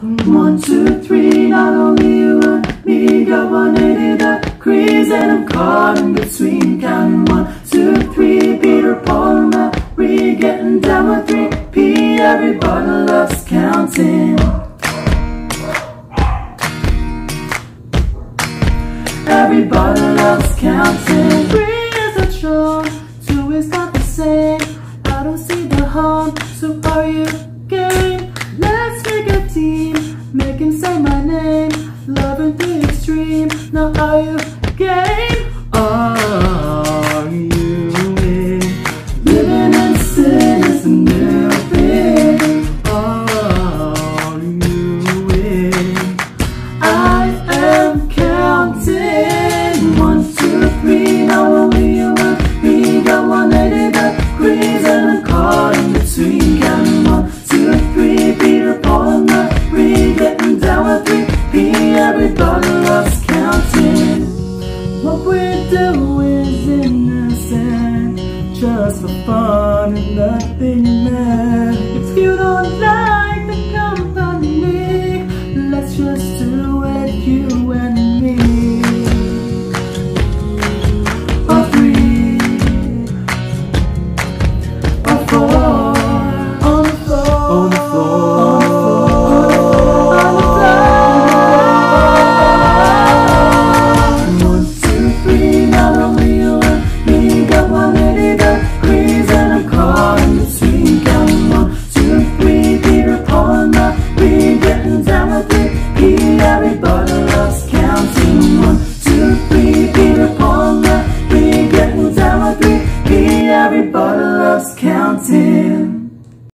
One, two, three, not only you and me got 180 degrees And I'm caught in between counting one, two, three Peter, Paul, and Mary getting down with 3P Everybody loves counting. Everybody loves counting. Three is a charm, two is not the same. I don't see the harm, so extreme. Now are you game Oh. Counting. What we do is innocent, just for fun and nothing else. bottle loves counting.